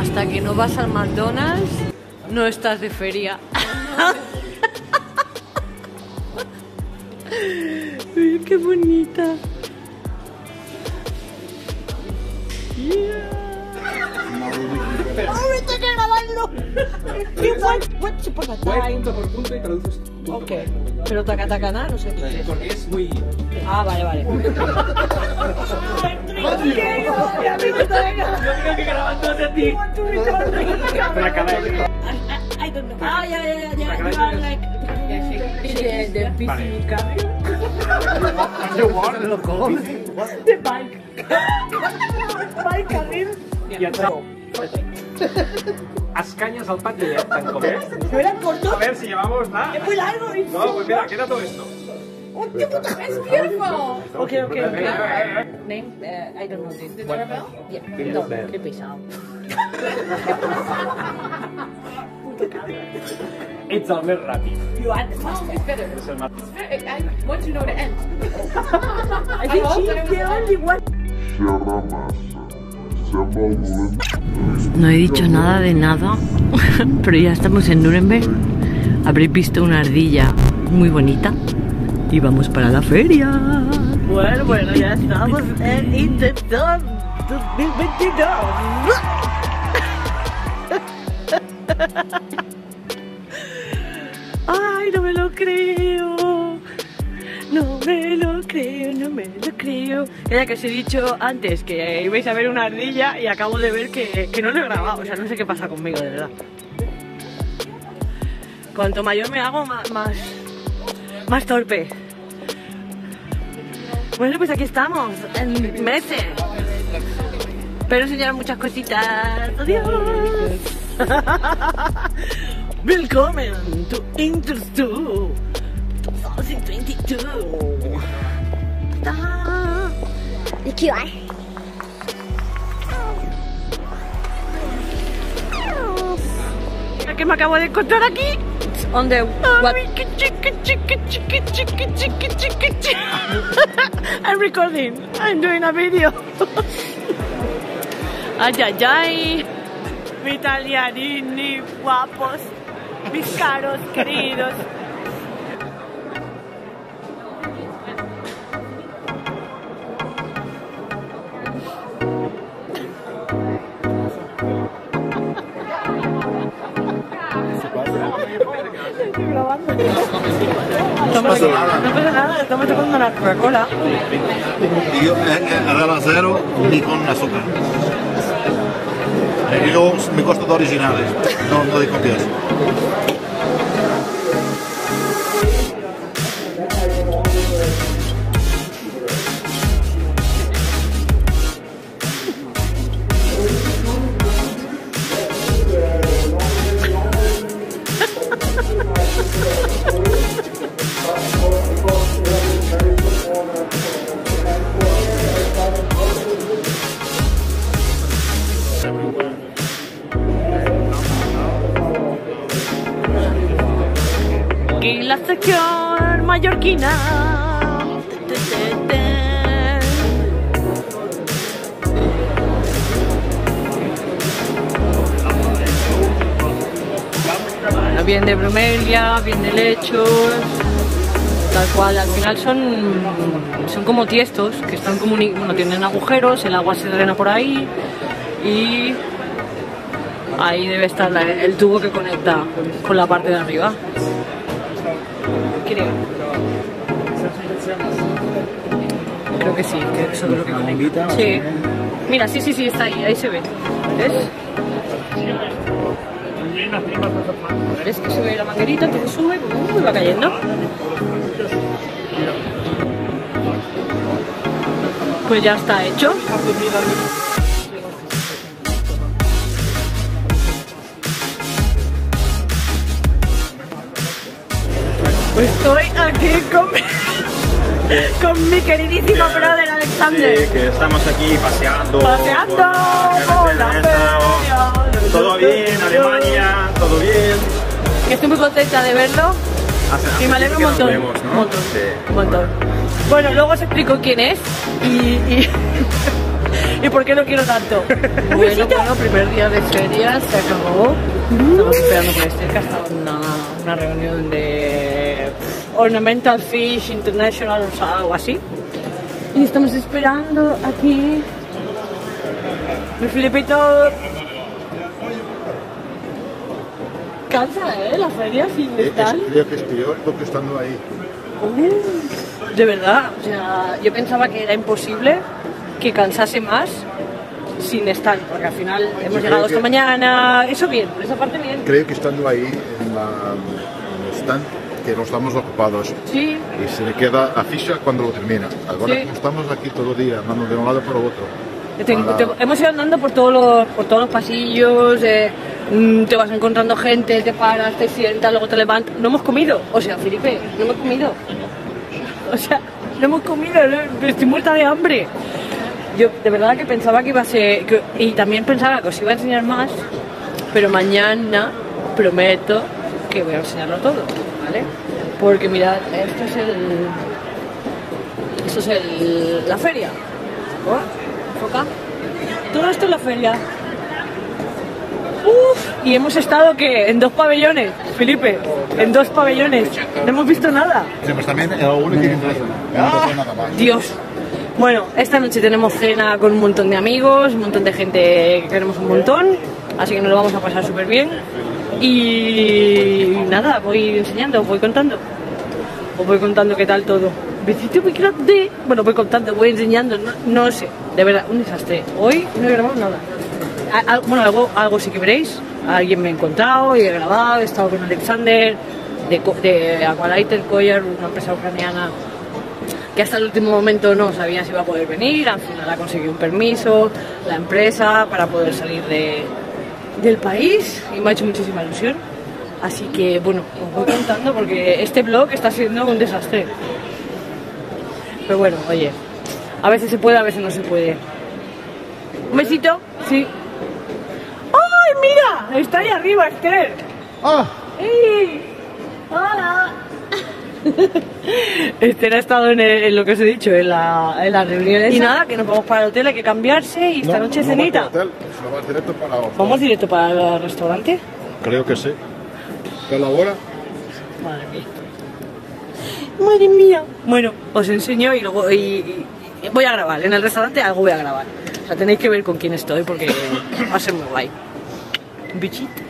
hasta que no vas al McDonald's, no estás de feria. Uy, qué bonita. ¡Oh, me estoy grabando! Igual, what's upon a Voy time? punto por punto y traduces Ok, pero tacatacana, no sé qué es. Porque es muy... Ah, vale, vale. I don't know. Ah, yeah, yeah, yeah, yeah. Acaba You are de- like the, the. The bike. et Escanyes al pati, eh? Tan com és. ¿No era corto? A ver si llevamos nada. Es muy largo. y- No, pues mira, queda todo esto. Puta, es beautiful. Okay, okay, okay. Eh, Name, uh, I don't know this. The doorbell? Yeah, no, bell. qué pesado. Ets el més ràpid. You are the Oh, fastest. it's better. És el més... I, I want to know the end. I think she's the only one. Sierra Massa. Sembla el dolent. No he dicho nada de nada, pero ya estamos en Nuremberg. Habréis visto una ardilla muy bonita y vamos para la feria. Bueno, bueno, ya estamos en Interton 2022. Ay, no me lo creo. Creo, no me lo creo. Era que os he dicho antes que ibais a ver una ardilla y acabo de ver que, que no lo he grabado. O sea, no sé qué pasa conmigo, de verdad. Cuanto mayor me hago, más, más, torpe. Bueno, pues aquí estamos, en meses. Pero enseñar muchas cositas. Adiós. Willkommen to Interstu 2022. Ta. Aquí va. ¿Qué me acabo de encontrar aquí? On the what? I'm recording. I'm doing a video. Ay, ay, ay. Mis italianini guapos. Mis caros queridos. No pasa nada. No pasa nada, estamos tomando una Coca-Cola. Y yo, eh, eh, arregla cero ni con azúcar. Eh, yo me costa de originales, no, no de copias. Bien de bromelia, bien de lechos, tal cual. Al final son, son como tiestos que están comuni bueno, tienen agujeros, el agua se drena por ahí y ahí debe estar la- el tubo que conecta con la parte de arriba. Creo. Creo que sí, que eso es lo que conecta. Sí. Mira, sí, sí, sí, está ahí, ahí se ve. ¿Ves? ¿Ves que se ve la manguerita que se sube y va cayendo? Pues ya está hecho. Pues estoy aquí con mi, con mi queridísimo brother Alexander. Sí, que estamos aquí paseando. Paseando por la por la carretera, feria. Todo bien, Alemania, todo bien. Estoy muy contenta de verlo y me alegro un montón. vemos, montón. Sí. Un montón. Bueno, luego os explico quién es y, y, ¿Y por qué lo quiero tanto? Bueno, bueno, primer día de feria se acabó. Estamos esperando por este que ha estado en una, una reunión de Ornamental Fish International, o algo así. Y estamos esperando aquí. Mi Filipito. Cansa, ¿eh? La feria sin estar. Creo que estoy lo que estando ahí. Uh, de verdad, o sea, yo pensaba que era imposible que cansase más sin estar, porque al final hemos creo llegado esta que- mañana, eso bien, por esa parte bien. Creo que estando ahí en, la, en el stand, que no estamos ocupados. Sí, Y se le queda a ficha cuando lo termina. Ahora Sí. como estamos aquí todo el día, andando de un lado para otro. Hemos ido andando por todos los, por todos los pasillos, eh, mm, te vas encontrando gente, te paras, te sientas, luego te levantas. No hemos comido, o sea, Felipe, no hemos comido. O sea, no hemos comido, estoy muerta de hambre. Yo de verdad que pensaba que iba a ser, y también pensaba que os iba a enseñar más, pero mañana prometo que voy a enseñarlo todo, ¿vale? Porque mirad, esto es el, esto es el, la feria. Enfoca. Todo esto es la feria. Uf, y hemos estado que en dos pabellones, Felipe, en dos pabellones. No hemos visto nada. Sí, pues también el más. Dios. Bueno, esta noche tenemos cena con un montón de amigos, un montón de gente que queremos un montón, así que nos lo vamos a pasar súper bien. Y nada, voy enseñando, voy contando. Os voy contando qué tal todo. Besito muy grande. Bueno, voy contando, voy enseñando, no, no sé, de verdad, un desastre. Hoy no he grabado nada. Bueno, algo, algo sí que veréis. Alguien me he encontrado y he grabado, he estado con Alexander de, de Aqualighter Coyer, una empresa ucraniana que hasta el último momento no sabía si iba a poder venir, al final ha conseguido un permiso, la empresa, para poder salir de, del país y me ha hecho muchísima ilusión. Así que bueno, os voy contando porque este blog está siendo un desastre. Pero bueno, oye, a veces se puede, a veces no se puede. Un besito, sí. ¡Ay, mira! Está ahí arriba, Esther. ¡Ah! ¡Ey! ¡Hola! Esther ha estado en, el- en lo que os he dicho, en la, en la reunión. Y nada, que nos vamos para el hotel, hay que cambiarse y esta No, noche no cenita. vas hotel, vas directo para ¿Vamos directo para el restaurante? Creo que sí. ¿Qué la hora? Madre mía. Madre mía. Bueno, os enseño y luego y- voy a grabar. En el restaurante algo voy a grabar. O sea, tenéis que ver con quién estoy porque va a ser muy guay. Bichito.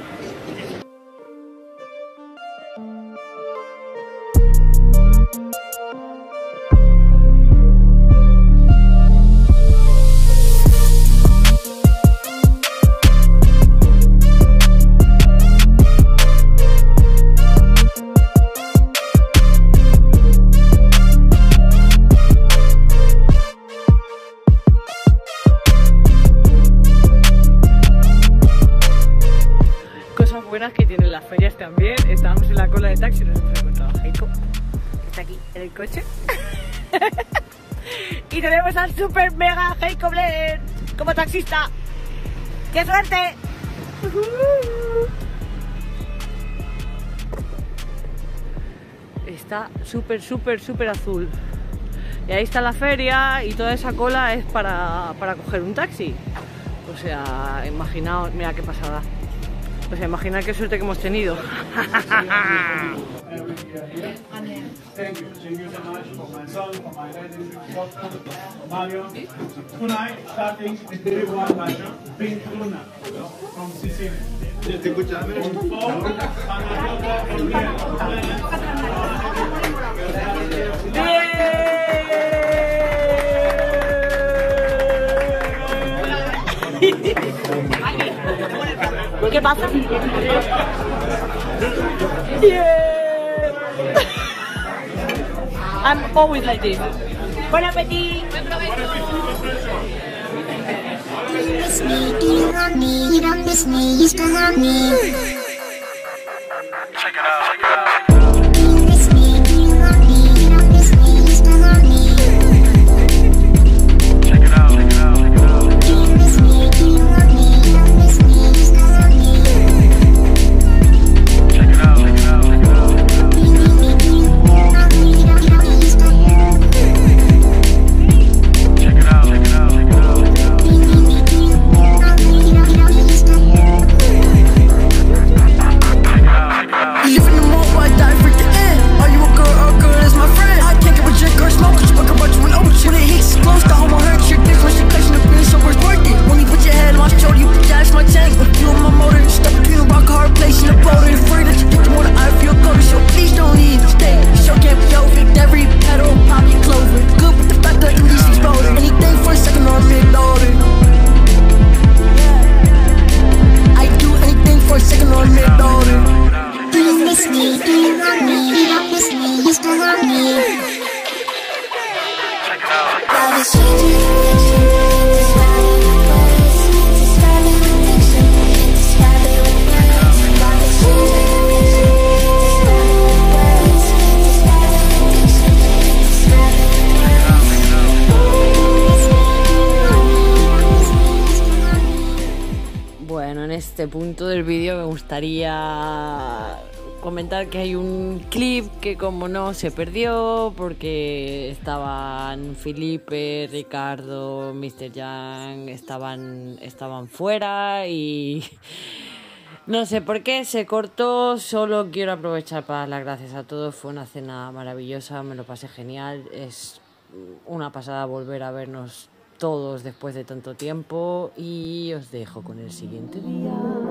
También. Estábamos en la cola de taxi y nos hemos encontrado a Heiko, que está aquí en el coche. y tenemos al super mega Heiko Blair como taxista. ¡Qué suerte! Está súper, súper, súper azul. Y ahí está la feria y toda esa cola es para, para coger un taxi. O sea, imaginaos, mira qué pasada. O sea, imaginad qué suerte que hemos tenido. ¿Qué pasa? Yeah. I'm always like this. Bon appetit! miss me? Punto del vídeo me gustaría comentar que hay un clip que como no se perdió porque estaban Felipe, Ricardo, Mr. Young, estaban, estaban fuera y no sé por qué se cortó, solo quiero aprovechar para dar las gracias a todos, fue una cena maravillosa, me lo pasé genial, es una pasada volver a vernos todos después de tanto tiempo y os dejo con el siguiente día.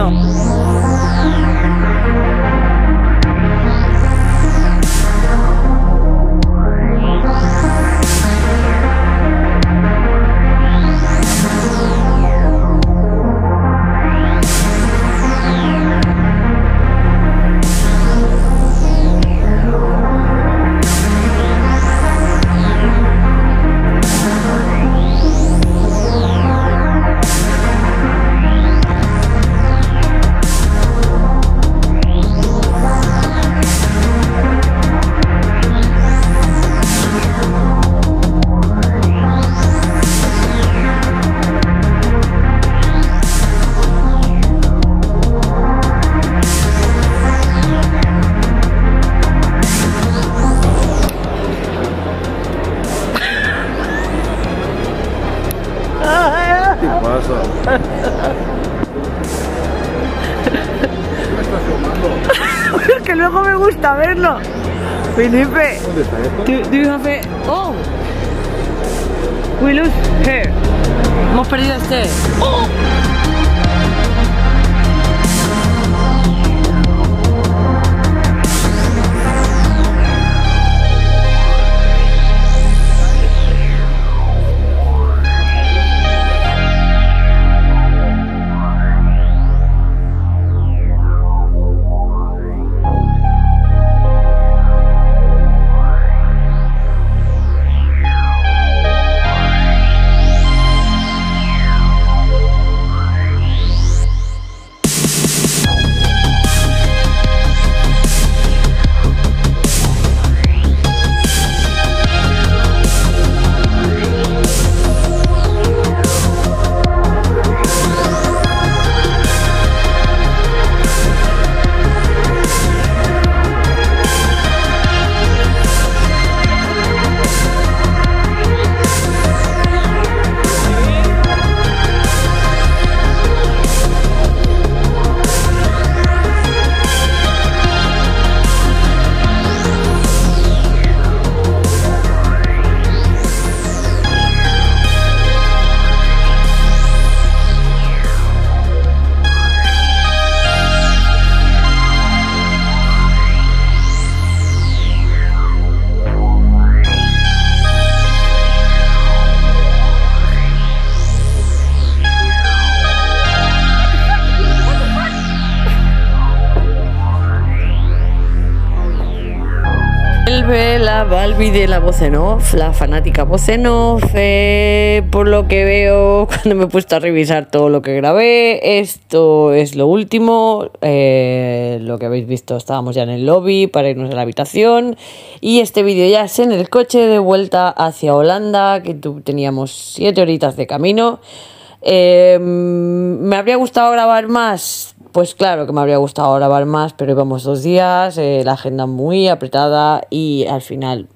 No. Felipe, ¿Dónde está esto? do, do you have a... Oh. We lose here. Hemos perdido este. Oh. Balbi la voz en off, la fanática voz en off. eh, por lo que veo, cuando me he puesto a revisar todo lo que grabé, esto es lo último. eh, lo que habéis visto, estábamos ya en el lobby para irnos a la habitación. Y este vídeo ya es en el coche de vuelta hacia Holanda, que teníamos siete horitas de camino. Eh, ¿Me habría gustado grabar más? Pues claro que me habría gustado grabar más, pero íbamos dos días, eh, la agenda muy apretada y al final,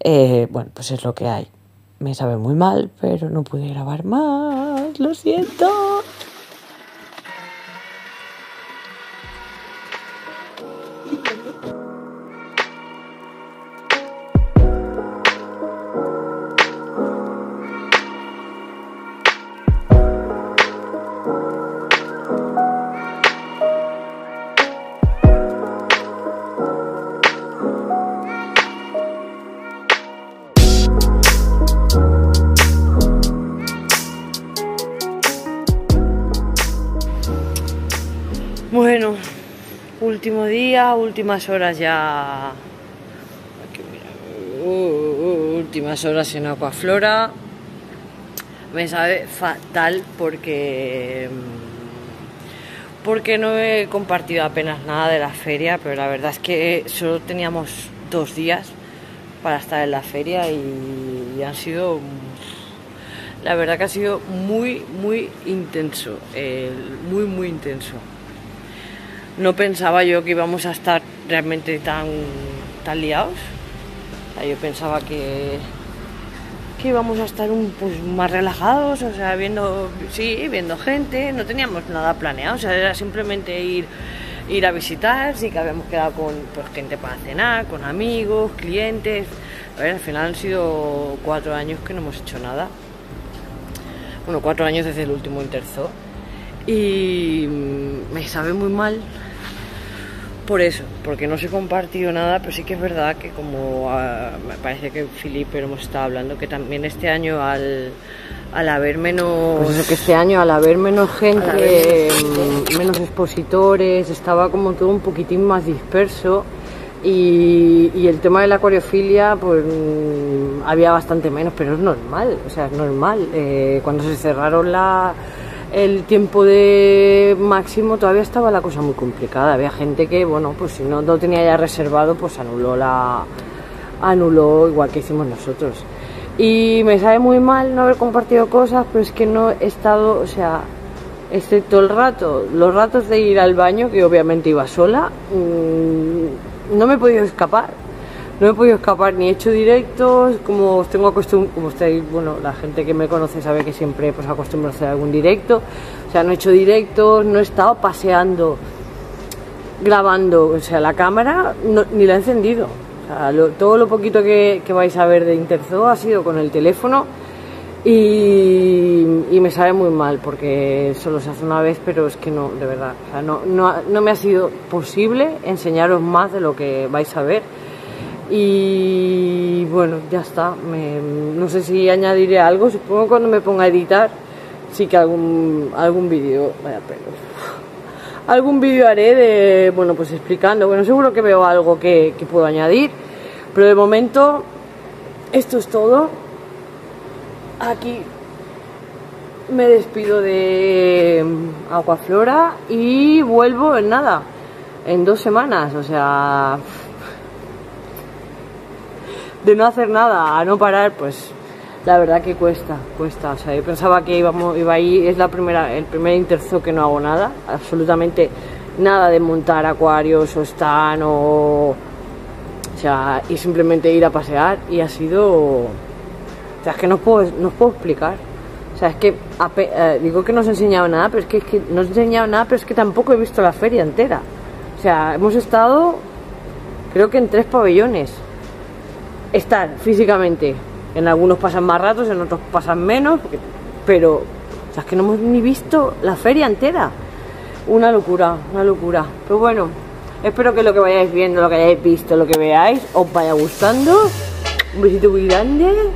eh, bueno, pues es lo que hay. Me sabe muy mal, pero no pude grabar más, lo siento. Últimas horas ya. Mira, uh, uh, últimas horas en Aquaflora. Me sabe fatal porque. mm, Porque no he compartido apenas nada de la feria, pero la verdad es que solo teníamos dos días para estar en la feria y, y han sido. La verdad que ha sido muy, muy intenso. eh, muy, muy intenso no pensaba yo que íbamos a estar realmente tan, tan liados. Yo pensaba que, que íbamos a estar un, pues, más relajados, o sea, viendo, sí, viendo gente, no teníamos nada planeado, o sea, era simplemente ir, ir a visitar, sí que habíamos quedado con pues, gente para cenar, con amigos, clientes. A ver, al final han sido cuatro años que no hemos hecho nada. Bueno, cuatro años desde el último Interzo. Y mm, me sabe muy mal por eso, porque no se he compartido nada, pero sí que es verdad que como ah, me parece que Filipe hemos estado hablando, que también este año al, al haber menos... Pues eso, que este año al haber menos gente, mm, menos expositores, estaba como todo un poquitín más disperso. Y, y el tema de la acuariofilia, pues mm, había bastante menos, pero es normal, o sea, es normal. Eh, cuando se cerraron la, el tiempo de máximo todavía estaba la cosa muy complicada. Había gente que, bueno, pues si no lo tenía ya reservado, pues anuló la anuló igual que hicimos nosotros. Y me sabe muy mal no haber compartido cosas, pero es que no he estado, o sea, excepto el rato, los ratos de ir al baño, que obviamente iba sola, mm, no me he podido escapar. No he podido escapar ni he hecho directos, como os tengo acostumbrado, como estáis, bueno, la gente que me conoce sabe que siempre pues acostumbro a hacer algún directo. O sea, no he hecho directos, no he estado paseando, grabando, o sea, la cámara ni la he encendido. Todo lo poquito que, vais a ver de Interzo ha sido con el teléfono y, me sabe muy mal porque solo se hace una vez, pero es que no, de verdad, no, no, no me ha sido posible enseñaros más de lo que vais a ver. Y bueno, ya está. No sé si añadiré algo. Supongo cuando me ponga a editar, sí que algún, algún vídeo. Vaya pelo. Algún vídeo haré de, bueno, pues explicando. Bueno, seguro que veo algo que, que puedo añadir. Pero de momento, esto es todo. Aquí me despido de mm, Aquaflora y vuelvo en nada. En dos semanas. O sea de no hacer nada a no parar, pues la verdad que cuesta, cuesta. O sea, yo pensaba que íbamos, iba ahí, es la primera, el primer interzo que no hago nada, absolutamente nada de montar acuarios o stand o, o sea, y simplemente ir a pasear y ha sido, o sea, es que no os puedo, no puedo explicar. O sea, es que eh, digo que no os he enseñado nada, pero es que, es que no os he enseñado nada, pero es que tampoco he visto la feria entera. O sea, hemos estado, creo que en tres pabellones estar físicamente. En algunos pasan más ratos, en otros pasan menos, pero o es que no hemos ni visto la feria entera. Una locura, una locura. Pero bueno, espero que lo que vayáis viendo, lo que hayáis visto, lo que veáis, os vaya gustando. Un besito muy grande